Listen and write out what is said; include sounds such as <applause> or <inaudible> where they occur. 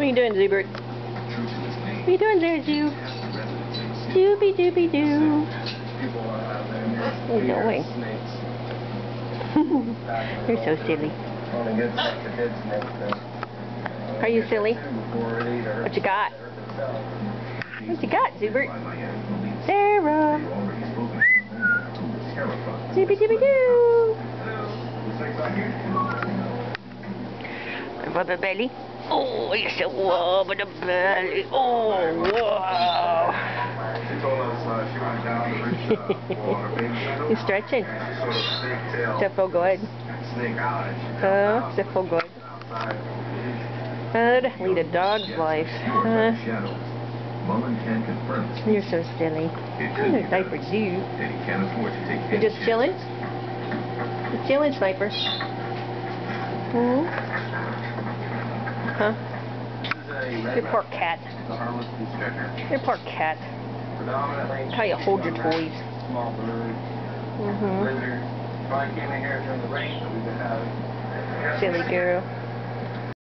What are you doing, Zubert? What are you doing there, Zoo? Doobie doobie doo. Oh, what <laughs> are you doing? You're so silly. Are you silly? What you got? What you got, Zubert? Sarah. Doobie doobie doo. The belly. Oh, you're so warm in the belly. Oh, wow. you stretching? That feel good? Does that feel good? To lead a dog's life. Huh? You're so silly. I'm a diaper dude. You're just chilling? You're chilling, Sniper. Hmm? Huh? Your poor cat. Your poor cat. How you hold your toys. Mm-hmm. lizard. Probably came in here during the rain that we've been having. Silly girl.